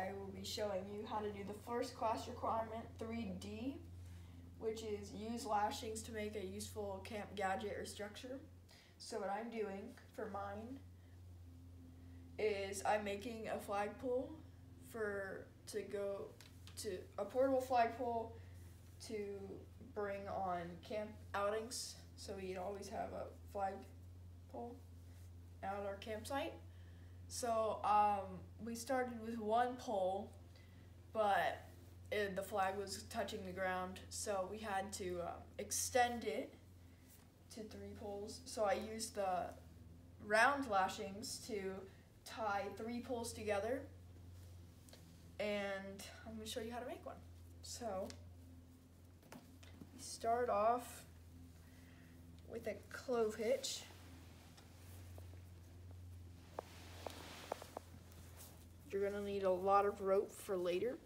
I will be showing you how to do the first class requirement 3D, which is use lashings to make a useful camp gadget or structure. So what I'm doing for mine is I'm making a flagpole for to go to a portable flagpole to bring on camp outings. So we'd always have a flagpole at our campsite. So um, we started with one pole, but it, the flag was touching the ground, so we had to uh, extend it to three poles. So I used the round lashings to tie three poles together, and I'm going to show you how to make one. So we start off with a clove hitch. You're gonna need a lot of rope for later.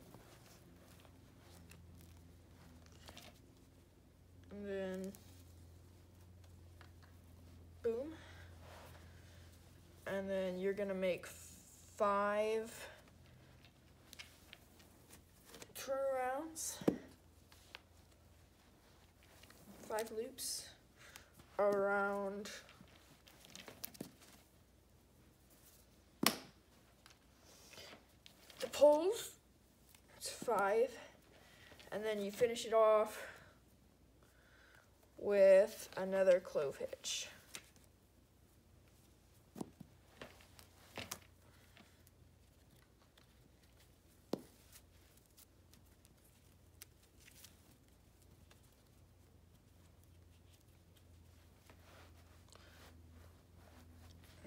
And then, boom. And then you're gonna make five turnarounds, five loops around the poles. It's five. And then you finish it off with another clove hitch.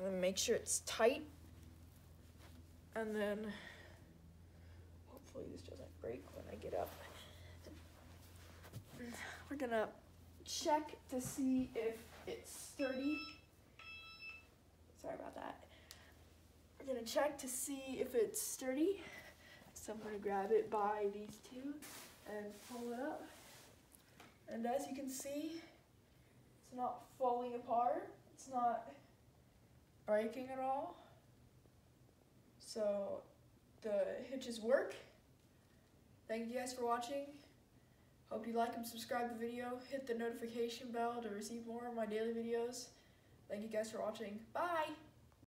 And make sure it's tight. And then this doesn't break when I get up. We're gonna check to see if it's sturdy. Sorry about that. We're gonna check to see if it's sturdy. So I'm gonna grab it by these two and pull it up. And as you can see, it's not falling apart. It's not breaking at all. So the hitches work. Thank you guys for watching. Hope you like and subscribe the video. Hit the notification bell to receive more of my daily videos. Thank you guys for watching. Bye!